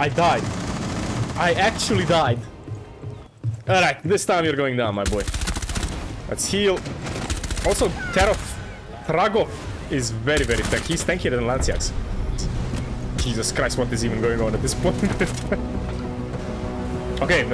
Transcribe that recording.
I died. I actually died. Alright, this time you're going down, my boy. Let's heal. Also, Terov Tragov is very, very tanky. He's tankier than Lanciax. Jesus Christ, what is even going on at this point? okay.